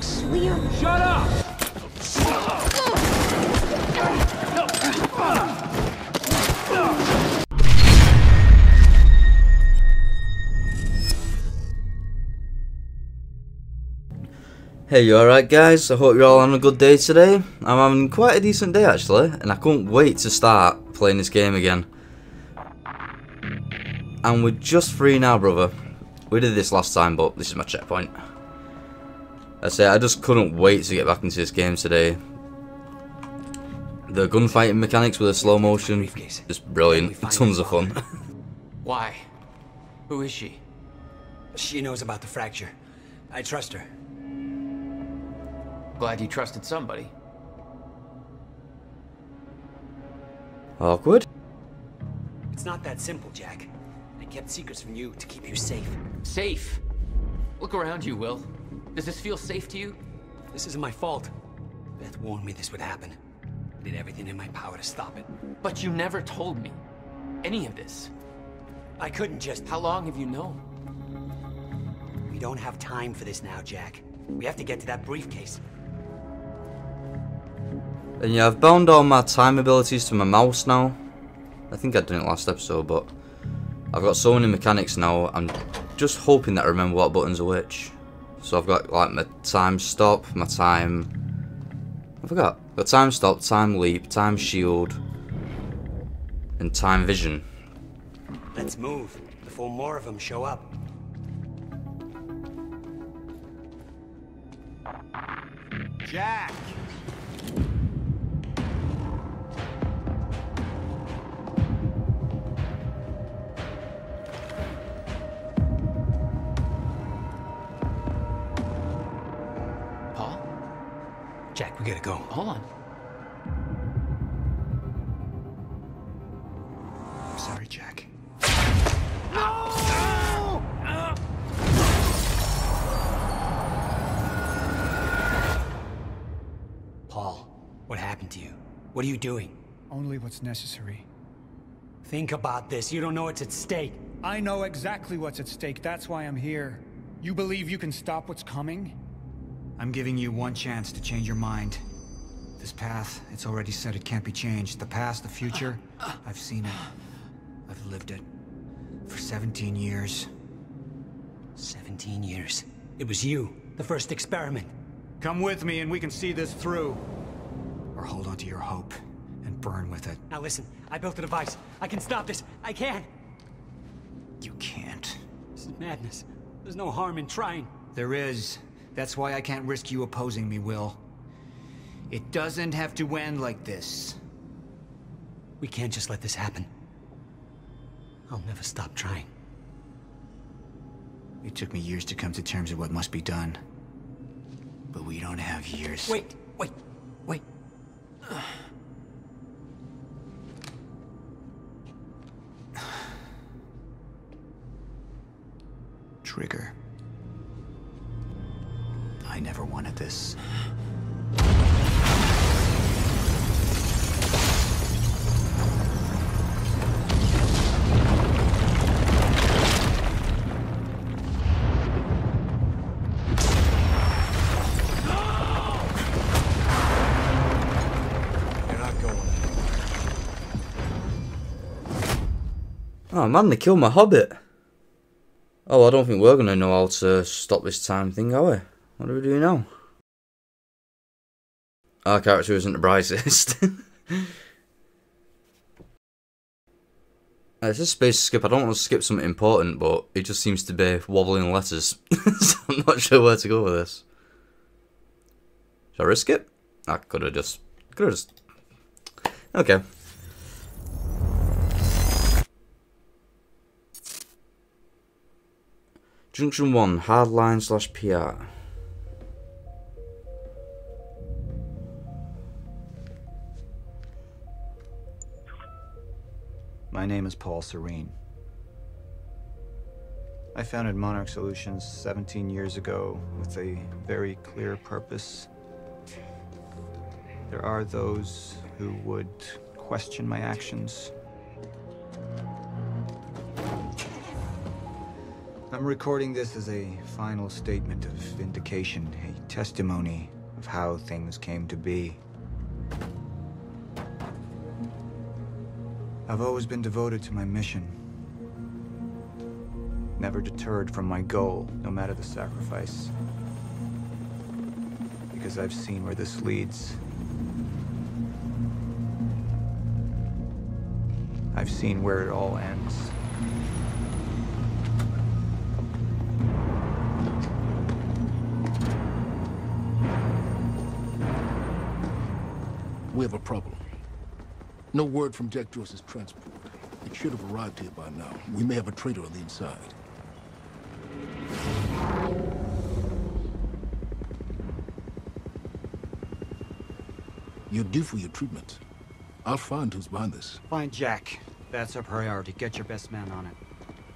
Max, will? Shut up! Hey, you alright guys? I hope you're all having a good day today. I'm having quite a decent day actually, and I couldn't wait to start playing this game again. And we're just free now, brother. We did this last time, but this is my checkpoint. I say, I just couldn't wait to get back into this game today. The gunfighting mechanics with the slow motion is brilliant. Tons of fun. Why? Who is she? She knows about the fracture. I trust her. Glad you trusted somebody. Awkward. It's not that simple, Jack. I kept secrets from you to keep you safe. Safe? Look around you, Will. Does this feel safe to you? This isn't my fault. Beth warned me this would happen. I did everything in my power to stop it. But you never told me any of this. I couldn't just... How long have you known? We don't have time for this now, Jack. We have to get to that briefcase. And yeah, I've bound all my time abilities to my mouse now. I think I did it last episode, but I've got so many mechanics now. I'm just hoping that I remember what buttons are which. So I've got like my time stop, my time. I forgot. Got time stop, time leap, time shield, and time vision. Let's move before more of them show up. Jack! Gotta go. Hold on. I'm sorry, Jack. No! Paul, what happened to you? What are you doing? Only what's necessary. Think about this. You don't know what's at stake. I know exactly what's at stake. That's why I'm here. You believe you can stop what's coming? I'm giving you one chance to change your mind. This path, it's already said it can't be changed. The past, the future, I've seen it. I've lived it. For 17 years. 17 years. It was you, the first experiment. Come with me and we can see this through. Or hold on to your hope and burn with it. Now listen, I built a device. I can stop this. I can. You can't. This is madness. There's no harm in trying. There is. That's why I can't risk you opposing me, Will. It doesn't have to end like this. We can't just let this happen. I'll never stop trying. It took me years to come to terms with what must be done. But we don't have years. Wait, wait, wait. Trigger. I never wanted this. Oh man, they killed my hobbit. Oh, I don't think we're gonna know how to stop this time thing, are we? What do we do now? Our character isn't the brightest. It's a space skip. I don't want to skip something important, but it just seems to be wobbling letters. so I'm not sure where to go with this. Should I risk it? I could have just. Could have just. Okay. Junction 1, hardline slash PR. My name is Paul Serene. I founded Monarch Solutions 17 years ago with a very clear purpose. There are those who would question my actions. I'm recording this as a final statement of vindication, a testimony of how things came to be. I've always been devoted to my mission. Never deterred from my goal, no matter the sacrifice. Because I've seen where this leads. I've seen where it all ends. Have a problem. No word from Jack Joyce's transport. It should have arrived here by now. We may have a traitor on the inside. You're due for your treatment. I'll find who's behind this. Find Jack. That's our priority. Get your best man on it.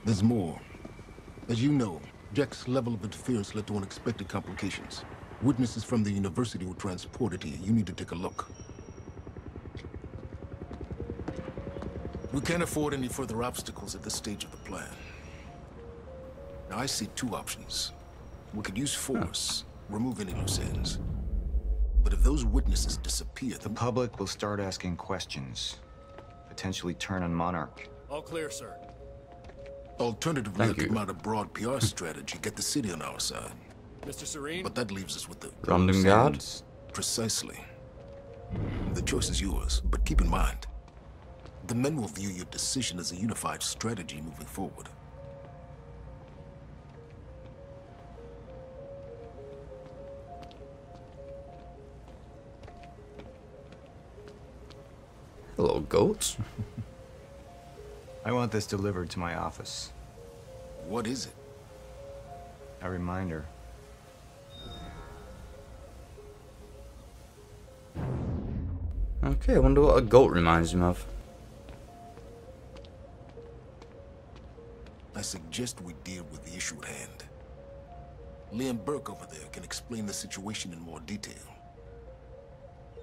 There's more. As you know, Jack's level of interference led to unexpected complications. Witnesses from the university were transported here. You need to take a look. We can't afford any further obstacles at this stage of the plan. Now, I see two options. We could use force, remove any loose ends. But if those witnesses disappear, The the public will start asking questions, potentially turn on Monarch. All clear, sir. alternatively, Thank I could mount a broad PR strategy, get the city on our side. Mr. Serene? But that leaves us with the Random guard. Sounds- Precisely. The choice is yours, but keep in mind, the men will view your decision as a unified strategy moving forward. Hello, goats. I want this delivered to my office. What is it? A reminder. Okay, I wonder what a goat reminds him of. Suggest we deal with the issue at hand. Liam Burke over there can explain the situation in more detail.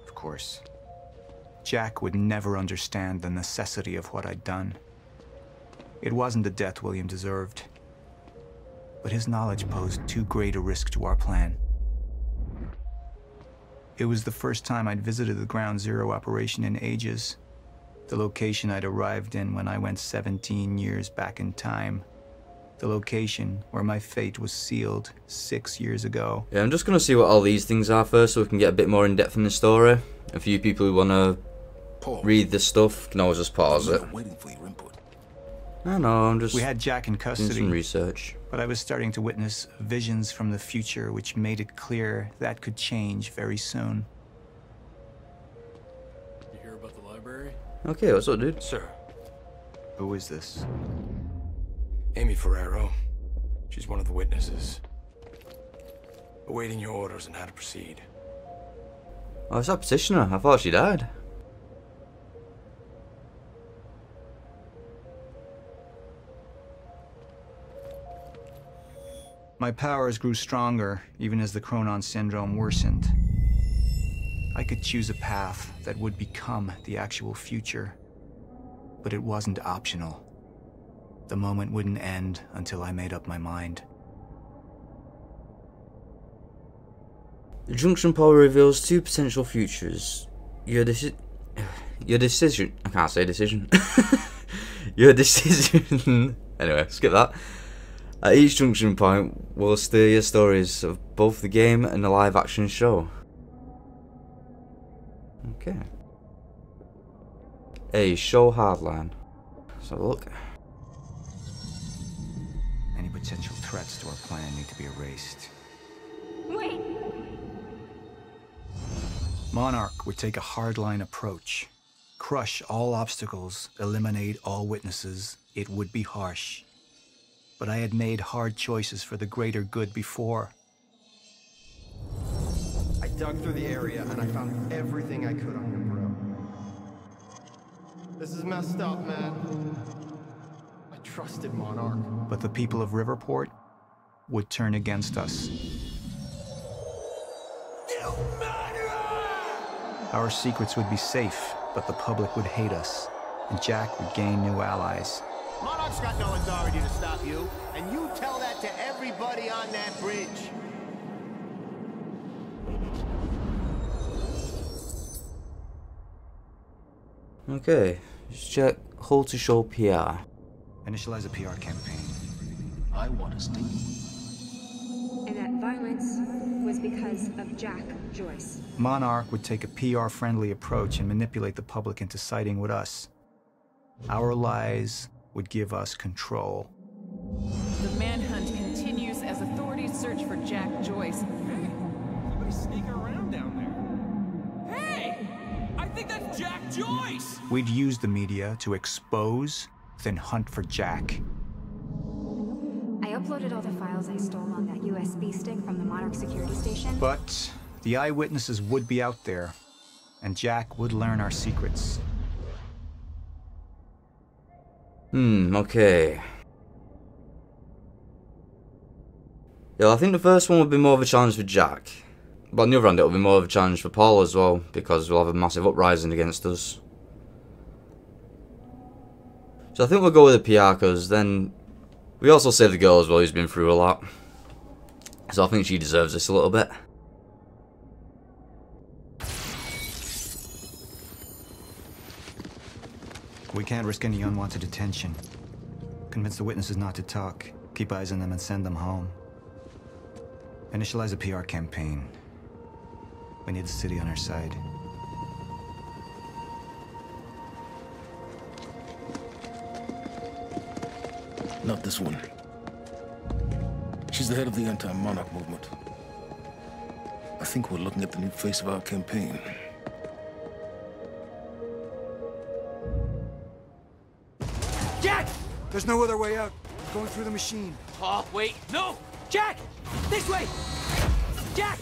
Of course. Jack would never understand the necessity of what I'd done. It wasn't the death William deserved, but his knowledge posed too great a risk to our plan. It was the first time I'd visited the Ground Zero operation in ages, the location I'd arrived in when I went 17 years back in time, the location where my fate was sealed six years ago. Yeah, I'm just gonna see what all these things are first, so we can get a bit more in depth in the story. A few people who wanna Paul, read this stuff can always just pause I'm it. not waiting for your input. No, no, I'm just We had Jack in doing custody. some research. But I was starting to witness visions from the future which made it clear that could change very soon. You hear about the library? Okay, what's up, dude? Sir. Who is this? Amy Ferraro. She's one of the witnesses. Awaiting your orders on how to proceed. Oh, it's that petitioner. I thought she died. My powers grew stronger even as the Chronon syndrome worsened. I could choose a path that would become the actual future, but it wasn't optional. The moment wouldn't end until I made up my mind. The junction power reveals two potential futures. Your deci- Your decision. I can't say decision. Your decision. anyway, skip that. At each junction point we'll steer your stories of both the game and the live action show. Okay. A show hardline. So look. Threats to our plan need to be erased. Wait! Monarch would take a hardline approach. Crush all obstacles, eliminate all witnesses. It would be harsh. But I had made hard choices for the greater good before. I dug through the area and I found everything I could on your bro. This is messed up, man. I trusted Monarch. But the people of Riverport would turn against us. Our secrets would be safe, but the public would hate us, and Jack would gain new allies. Monarch's got no authority to stop you, and you tell that to everybody on that bridge. Okay, just check hold to show PR. Initialize a PR campaign. I want a statement. And violence was because of Jack Joyce. Monarch would take a PR-friendly approach and manipulate the public into siding with us. Our lies would give us control. The manhunt continues as authorities search for Jack Joyce. Hey, somebody's sneaking around down there. Hey! I think that's Jack Joyce! We'd use the media to expose, then hunt for Jack. I uploaded all the files I stole on that USB stick from the Monarch security station. But the eyewitnesses would be out there, and Jack would learn our secrets. Hmm, okay. Yeah, I think the first one would be more of a challenge for Jack. But on the other hand, it'll be more of a challenge for Paul as well, because we'll have a massive uprising against us. So I think we'll go with the PR, then we also save the girl as well, who's been through a lot. So I think she deserves this a little bit. We can't risk any unwanted attention. Convince the witnesses not to talk. Keep eyes on them and send them home. Initialize a PR campaign. We need the city on our side. Not this one. She's the head of the anti-monarch movement. I think we're looking at the new face of our campaign. Jack! There's no other way out. Going through the machine. Oh, wait, no! Jack! This way! Jack!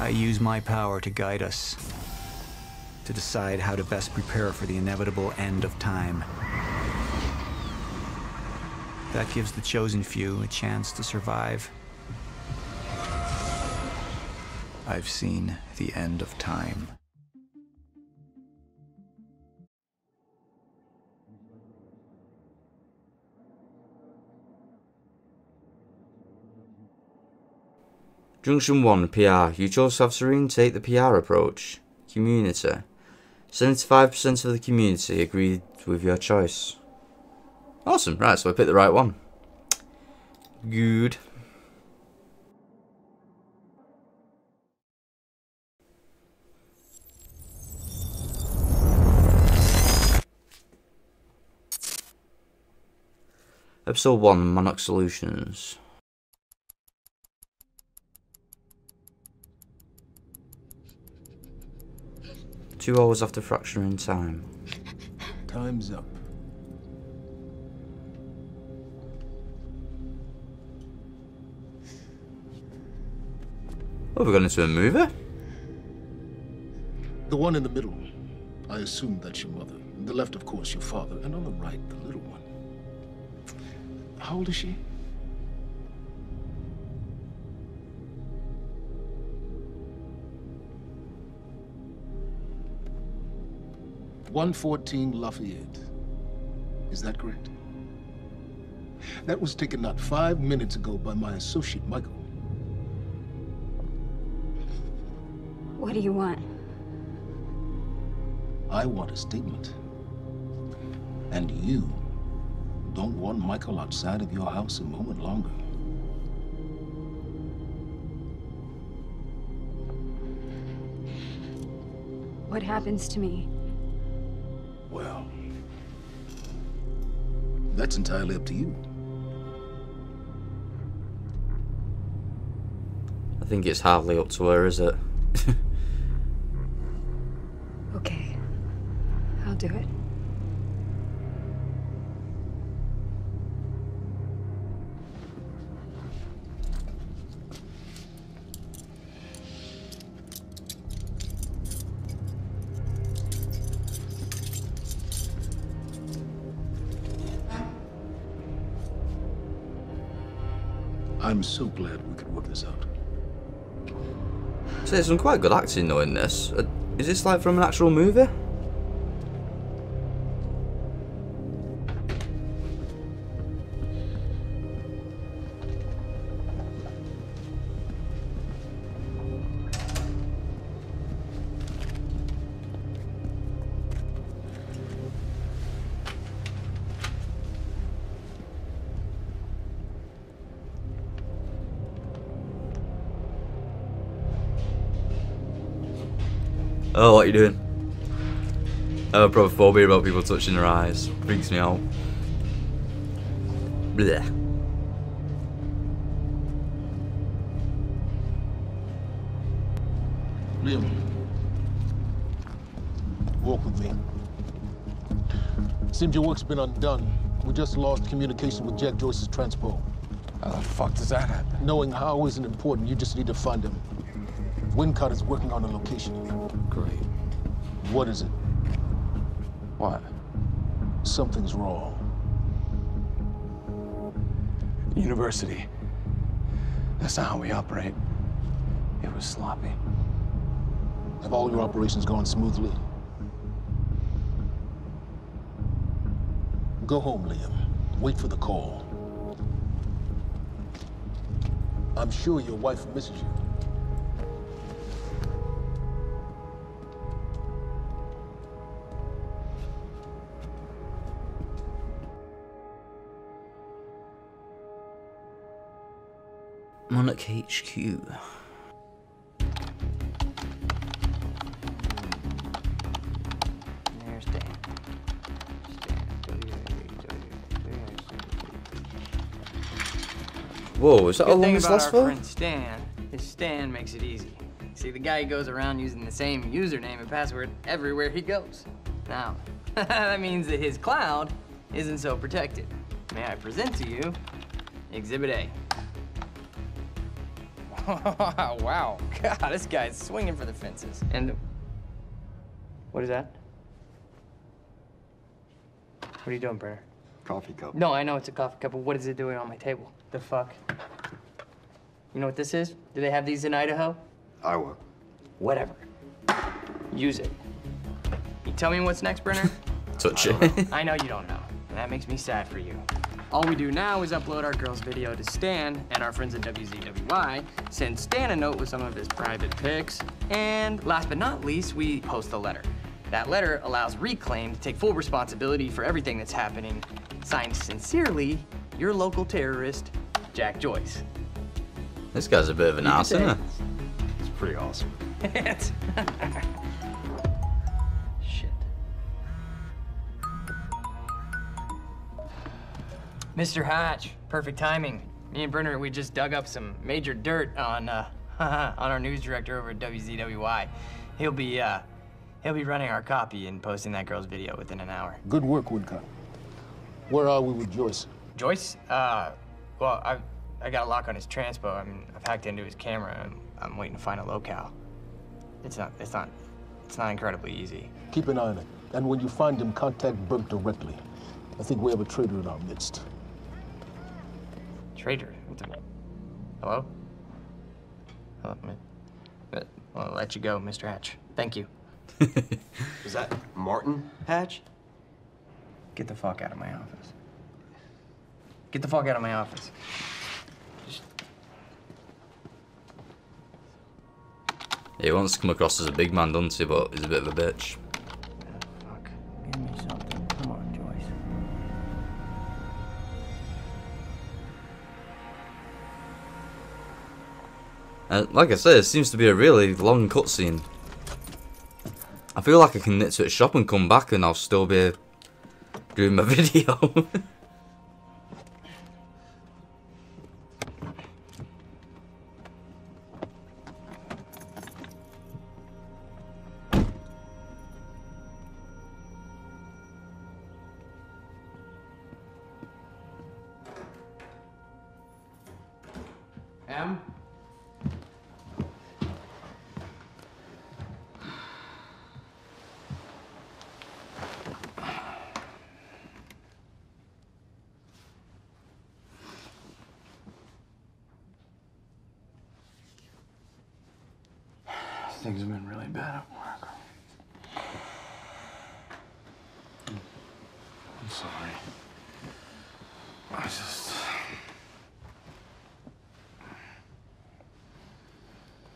I use my power to guide us. To decide how to best prepare for the inevitable end of time. That gives the chosen few a chance to survive. I've seen the end of time. Junction 1, PR. You chose to have Serene take the PR approach. Community. 75% of the community agreed with your choice. Awesome, right, so I picked the right one. Good. Episode 1, Monarch Solutions. Two hours after fracturing time. Time's up. Oh, we got into a movie? The one in the middle, I assume that's your mother. The left, of course, your father. And on the right, the little one. How old is she? One fourteen Lafayette. Is that correct? That was taken not five minutes ago by my associate, Michael. What do you want? I want a statement. And you don't want Michael outside of your house a moment longer. What happens to me? That's entirely up to you. I think it's hardly up to her, is it? so glad we could work this out. So there's some quite good acting though in this. Uh, Is this like from an actual movie? Oh, what are you doing? I have a proper phobia about people touching their eyes. Freaks me out. Blech. Liam. Walk with me. Seems your work's been undone. We just lost communication with Jack Joyce's transpo. How the fuck does that happen? Knowing how isn't important. You just need to find him. Wincott is working on a location. What is it? What? Something's wrong. University. That's not how we operate. It was sloppy. Have all your operations gone smoothly? Go home, Liam. Wait for the call. I'm sure your wife misses you. HQ. Whoa, is that how Good long thing this about our for? friend Stan is Stan makes it easy. See, the guy goes around using the same username and password everywhere he goes. Now, that means that his cloud isn't so protected. May I present to you Exhibit A. wow, God, this guy's swinging for the fences. And what is that? What are you doing, Brenner? Coffee cup. No, I know it's a coffee cup, but what is it doing on my table? The fuck? You know what this is? Do they have these in Idaho? Iowa. Whatever. Use it. You tell me what's next, Brenner? Touch I it. know. I know you don't know. And that makes me sad for you. All we do now is upload our girl's video to Stan and our friends at WZWY, send Stan a note with some of his private pics, and last but not least, we post a letter. That letter allows Reclaim to take full responsibility for everything that's happening. Signed sincerely, your local terrorist, Jack Joyce. This guy's a bit of an You ass, isn't It's pretty awesome. Mr. Hatch, perfect timing. Me and Brenner, we just dug up some major dirt on uh, on our news director over at WZWY. He'll be uh, he'll be running our copy and posting that girl's video within an hour. Good work, Wincott. Where are we with Joyce? Joyce, uh, well, I I got a lock on his transpo. I mean, I've hacked into his camera. and I'm waiting to find a locale. It's not it's not it's not incredibly easy. Keep an eye on it. And when you find him, contact Burke directly. I think we have a traitor in our midst. Traitor. What the- Hello? Hello, man. Uh, I'll let you go, Mr. Hatch. Thank you. Is that Martin Hatch? Get the fuck out of my office. Get the fuck out of my office. he? He wants to come across as a big man, doesn't he? But he's a bit of a bitch. And like I said, it seems to be a really long cutscene. I feel like I can nip to a shop and come back and I'll still be doing my video.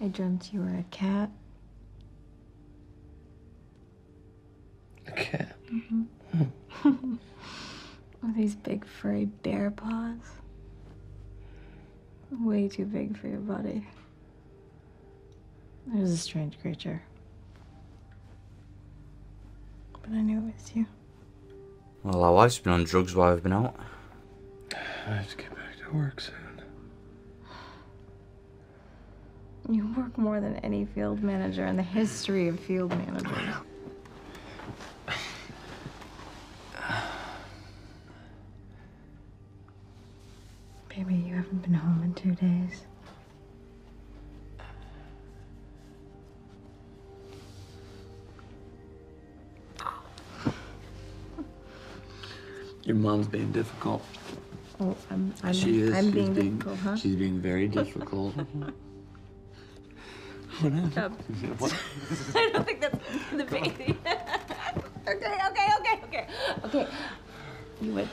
I dreamt you were a cat. A cat? Mm-hmm. With these big furry bear paws. Way too big for your body. It was a strange creature. But I knew it was you. Well, our wife's been on drugs while I've been out. I have to get back to work soon. You work more than any field manager in the history of field managers. Baby, you haven't been home in two days. Your mom's being difficult. Oh, I'm, I'm, she is. I'm she's being difficult, huh? She's being very difficult. what happened? Up. What? I don't think that's the baby. okay, okay, okay, okay. Okay. You would.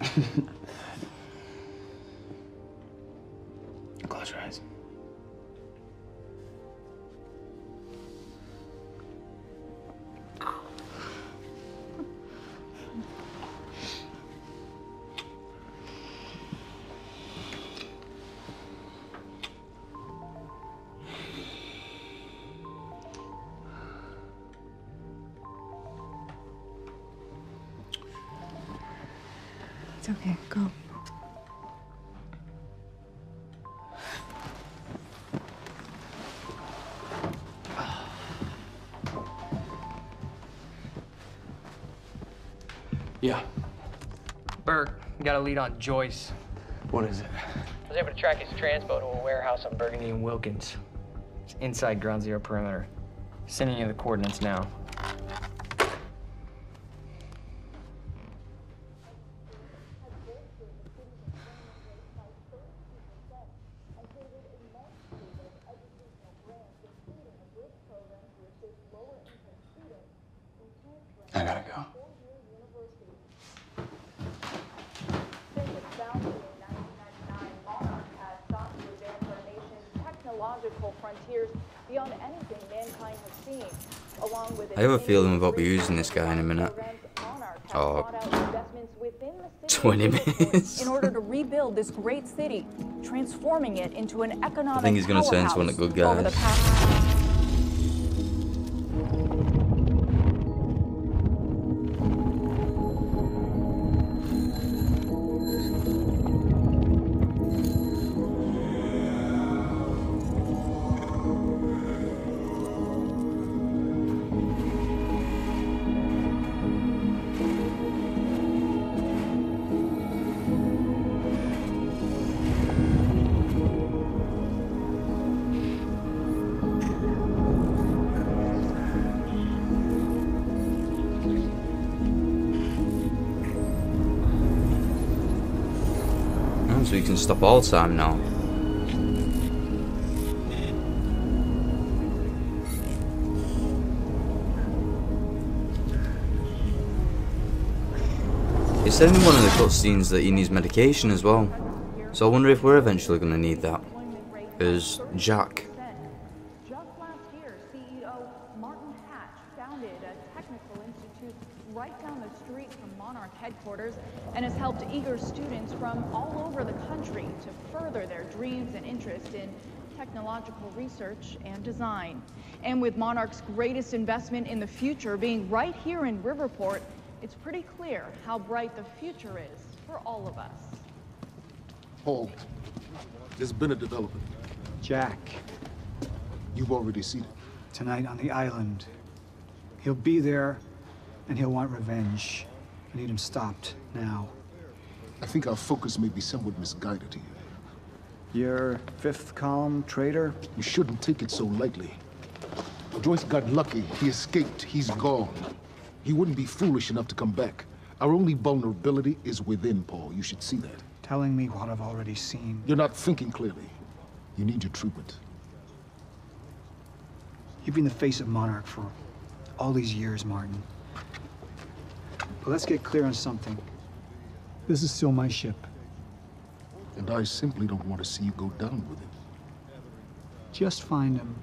Close your eyes. It's okay. Go. Yeah. Burke, we got a lead on Joyce. What is it? I was able to track his transpo to a warehouse on Burgundy and Wilkins. It's inside ground zero perimeter. Sending you the coordinates now. I gotta go. technological frontiers beyond anything mankind has seen, along with I have a feeling we won't be using this guy in a minute. Oh, 20 minutes. in order to rebuild this great city, transforming it into an economic I think he's gonna turn into one of the good powerhouse over the guys. Stop all time now. It said in one of the cutscenes that he needs medication as well. So I wonder if we're eventually going to need that. As Jack. Just last year, CEO Martin Hatch founded a technical institute right down the street from Monarch headquarters and has helped eager students from all over the country to further their dreams and interest in technological research and design. And with Monarch's greatest investment in the future being right here in Riverport, it's pretty clear how bright the future is for all of us. Paul, there's been a development. Jack, You've already seen it. tonight on the island. He'll be there, and he'll want revenge. I need him stopped now. I think our focus may be somewhat misguided here. Your fifth column traitor? You shouldn't take it so lightly. Joyce got lucky. He escaped. He's gone. He wouldn't be foolish enough to come back. Our only vulnerability is within, Paul. You should see that. Telling me what I've already seen. You're not thinking clearly. You need your treatment. You've been the face of Monarch for all these years, Martin. But let's get clear on something. This is still my ship. And I simply don't want to see you go down with it. Just find him.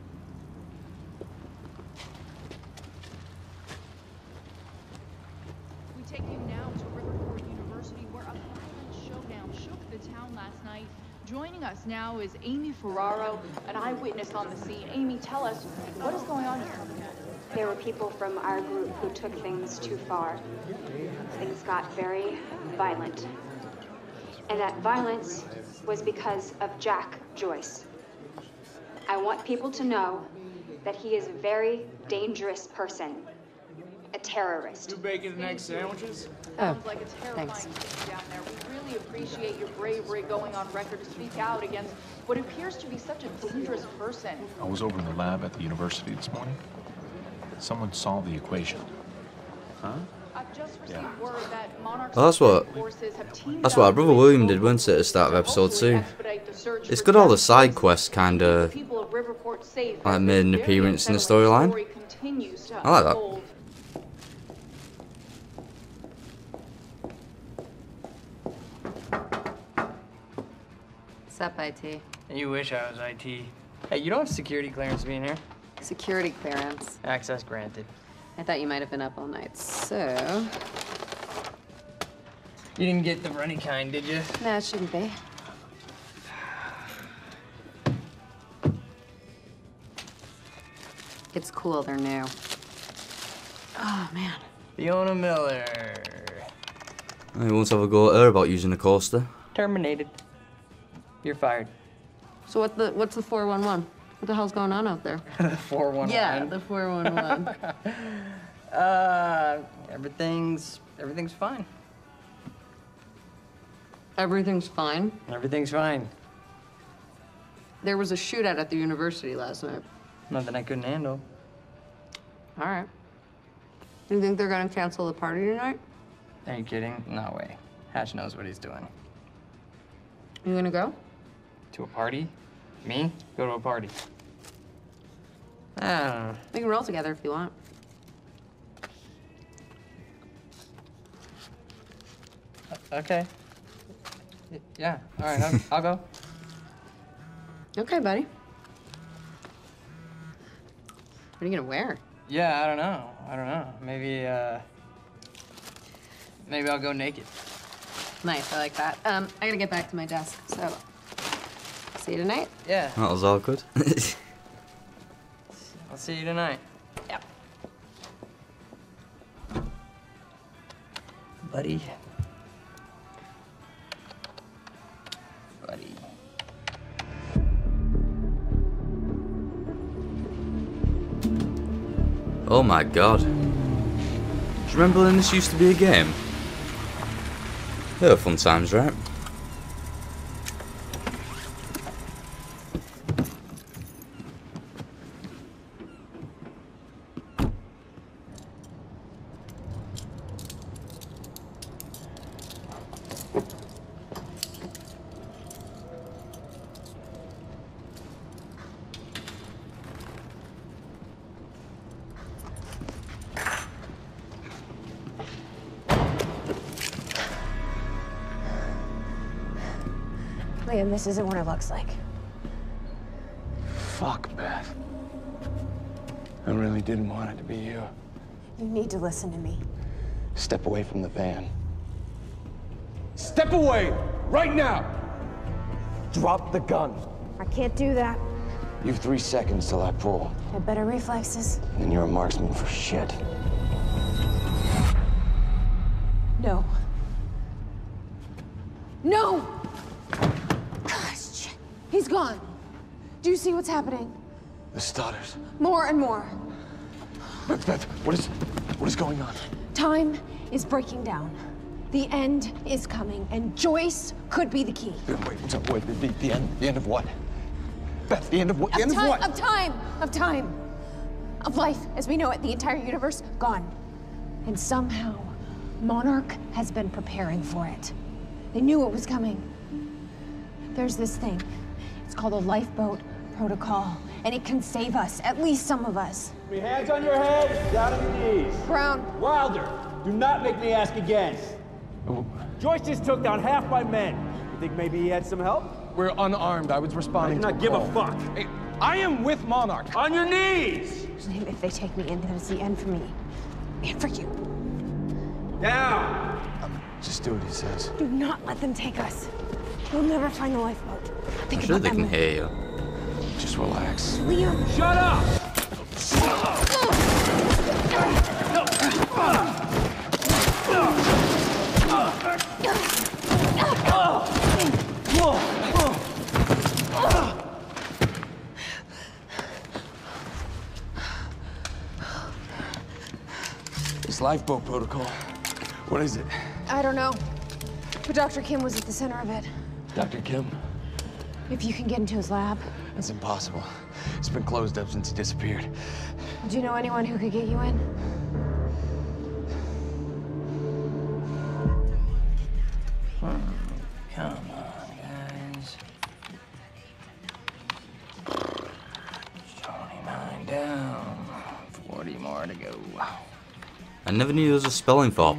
We take you now to Riverport University, where a violent showdown shook the town last night. Joining us now is Amy Ferraro, an eyewitness on the scene. Amy, tell us, what is going on here? There were people from our group who took things too far. Things got very violent. And that violence was because of Jack Joyce. I want people to know that he is a very dangerous person, a terrorist. Two bacon and egg sandwiches? Sounds oh, like a terrifying thing down there. We really appreciate your bravery going on record to speak out against what appears to be such a dangerous person. I was over in the lab at the university this morning. Someone solved the equation. Huh? I've just received Yeah. word that Monarch Well, that's what forces have teamed that's what our brother William did, wasn't it, at the start of episode two? expedite the search It's for good all the side quests kind of People of Riverport safe like made an appearance in the storyline. story continues to I like that. What's up, IT? You wish I was IT. Hey, you don't have security clearance being here. Security clearance. Access granted. I thought you might have been up all night, so... You didn't get the runny kind, did you? No, it shouldn't be. It's cool, they're new. Oh, man. Fiona Miller. I wants to have a go at her about using a coaster. Terminated. You're fired. So what the what's the 411? What the hell's going on out there? the 411. Yeah, the 411. Uh, everything's everything's fine. Everything's fine. Everything's fine. There was a shootout at the university last night. Nothing I couldn't handle. All right. You think they're gonna cancel the party tonight? Are you kidding? No way. Hatch knows what he's doing. You gonna go? To a party? Me? Go to a party. I don't know. We can roll together if you want. Okay. Yeah. All right. I'll, I'll go. Okay, buddy. What are you gonna wear? Yeah. I don't know. I don't know. Maybe. uh... Maybe I'll go naked. Nice, I like that. Um, I gotta get back to my desk, so see you tonight. Yeah. That was awkward. I'll see you tonight. Yep. Buddy. Buddy. oh my god. Do you remember when this used to be a game? They were fun times, right? This isn't what it looks like. Fuck, Beth. I really didn't want it to be you. You need to listen to me. Step away from the van. Step away! Right now! Drop the gun. I can't do that. You have three seconds till I pull. Have better reflexes. And then you're a marksman for shit. Happening? The stutters. More and more. Beth, Beth, what is, what is going on? Time is breaking down. The end is coming, and Joyce could be the key. Wait, so, wait, the, the, the end, the end of what? Beth, the end of what? The Of end time, of what? of time, of time. Of life as we know it, the entire universe gone. And somehow, Monarch has been preparing for it. They knew it was coming. There's this thing. It's called a lifeboat protocol, and it can save us, at least some of us. Your hands on your head, down on your knees. Brown. Wilder, do not make me ask again. Joyce just took down half my men. You think maybe he had some help? We're unarmed. I was responding I to do not give a fuck. Hey, I am with Monarch. On your knees! If they take me in, then it's the end for me. And for you. Down! Um, just do what he says. Do not let them take us. We'll never find the lifeboat. I'm Think sure about they can hear you. Just relax. Liam! Shut up! This lifeboat protocol. What is it? I don't know. But Dr. Kim was at the center of it. Dr. Kim? If you can get into his lab. That's impossible. It's been closed up since he disappeared. Do you know anyone who could get you in? Come on, guys. Twenty-nine down. Forty more to go. I never knew there was a spelling for.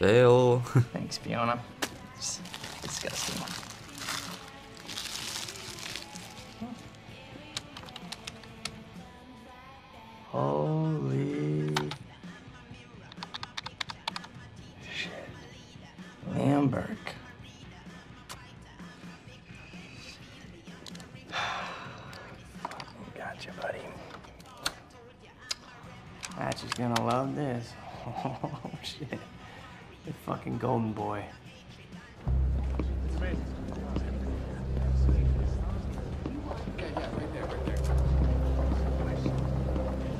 Fail. Thanks, Fiona. It's disgusting. Fucking golden boy.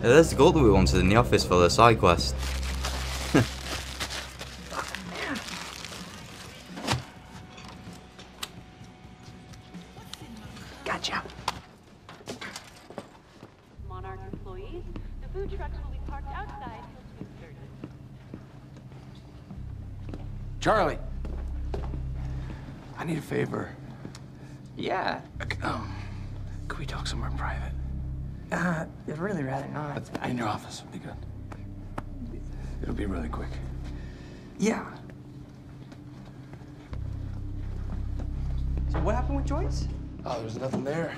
Yeah, there's the gold that we wanted in the office for the side quest. Uh, I'd really rather not. In your office would be good. It'll be really quick. Yeah. So what happened with Joyce? Oh, there was nothing there.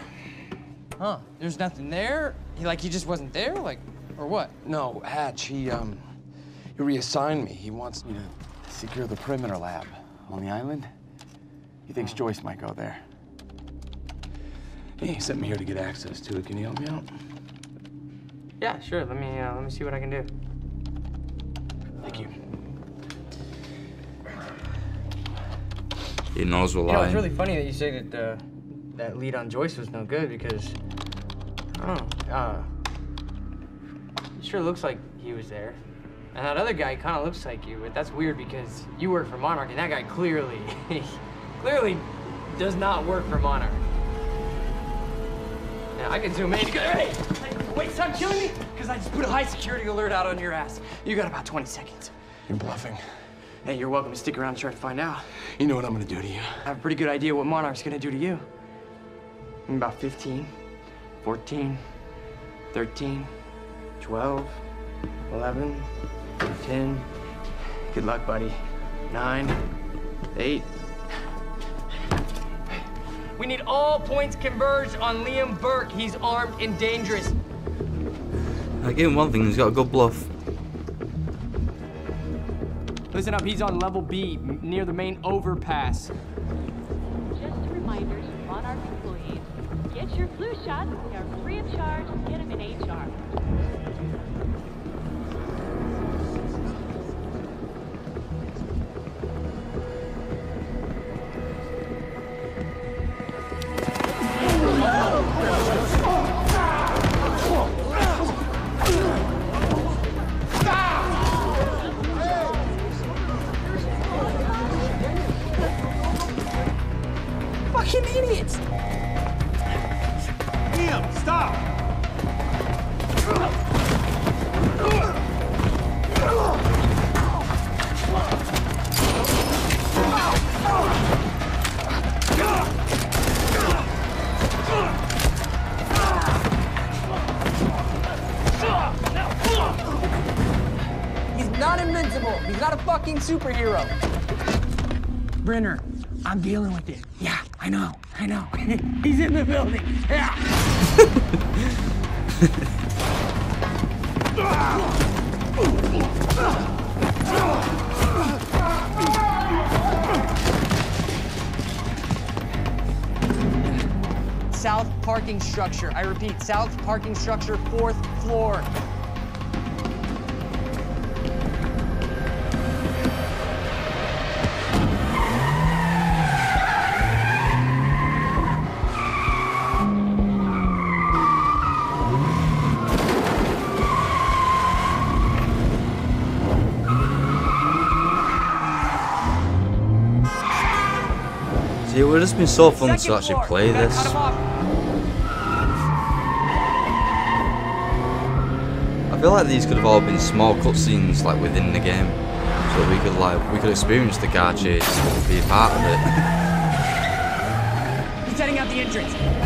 Huh? There's nothing there? He like he just wasn't there? Like or what? No, Hatch, he, um, he reassigned me. He wants me to secure the perimeter lab on the island. He thinks Joyce might go there. He sent me here to get access to it. Can you help me out? Yeah, sure. Let me uh, let me see what I can do. Thank you. He knows we're You know, it's really funny that you say that uh, that lead on Joyce was no good because I don't know. Uh, it sure looks like he was there, and that other guy kind of looks like you. But that's weird because you work for Monarch, and that guy clearly, clearly, does not work for Monarch. Yeah, I can zoom in. you Hey, wait, stop killing me! Because I just put a high security alert out on your ass. You got about 20 seconds. You're bluffing. Hey, you're welcome to stick around and try to find out. You know what I'm gonna do to you. I have a pretty good idea what Monarch's gonna do to you. In about 15, 14, 13, 12, 11, 10. Good luck, buddy. Nine, eight. We need all points converged on Liam Burke. He's armed and dangerous. I give him one thing, he's got a good bluff. Listen up, he's on level B, near the main overpass. Just a reminder to Monarch employees, get your flu shots. They are free of charge. Get them in HR. Superhero. Brenner, I'm dealing with it. Yeah, I know, I know. He's in the building. Yeah. South parking structure. I repeat, south parking structure, fourth floor. Would have just been so fun to actually play this. I feel like these could have all been small cutscenes like within the game, so we could like we could experience the car chase and be a part of it. He's heading out the entrance.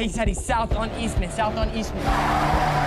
Okay, he's south on Eastman, south on Eastman.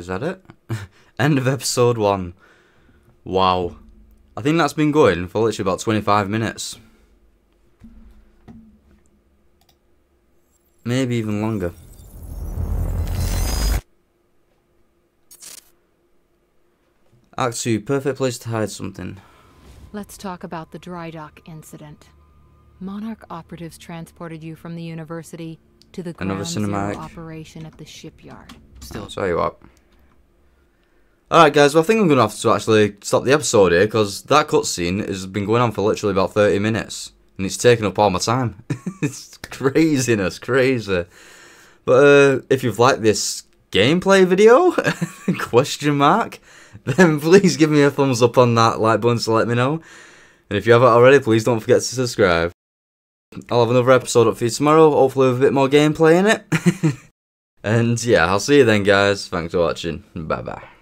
Is that it? End of episode one. Wow. I think that's been going for literally about 25 minutes. Maybe even longer. Act 2, perfect place to hide something. Let's talk about the dry dock incident. Monarch operatives transported you from the university to the Another ground zero cinematic. operation at the shipyard. Still. Tell you what. Alright guys, well I think I'm going to have to actually stop the episode here because that cutscene has been going on for literally about 30 minutes. And it's taken up all my time. it's craziness, crazy. But uh, if you've liked this gameplay video, question mark, then please give me a thumbs up on that like button to let me know. And if you haven't already, please don't forget to subscribe. I'll have another episode up for you tomorrow, hopefully with a bit more gameplay in it. and yeah, I'll see you then guys. Thanks for watching. Bye bye.